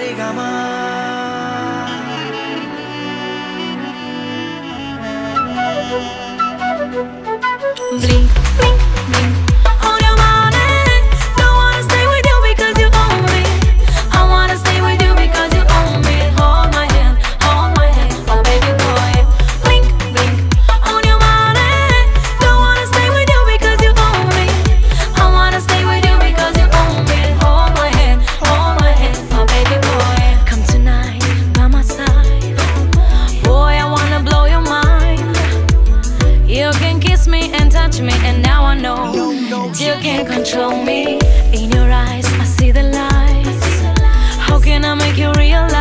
রে gamma You can kiss me and touch me and now I know that you can control me. In your eyes I see the lies How can I make you realize?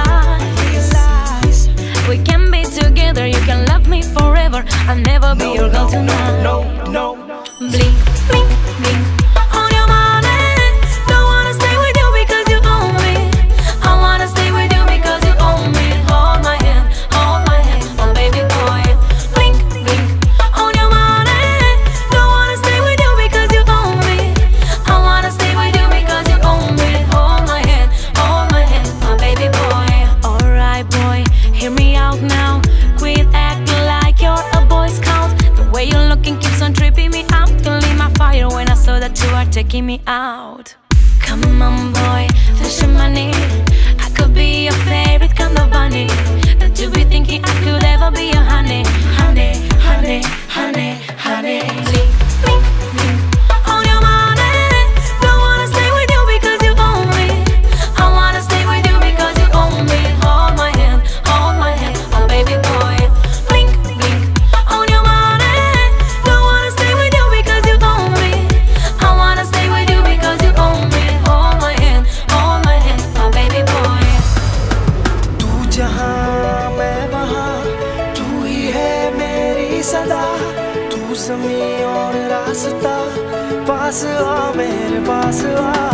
We can be together, you can love me forever. I'll never be your girl tonight No, no, no. Bling, bling, bling. Hear me out now, quit acting like you're a boy scout. The way you're looking keeps on tripping me. Out Feeling my fire when I saw that you are taking me out. Come on boy, fashion तू समी और रास्ता पास आ मेरे पास आ।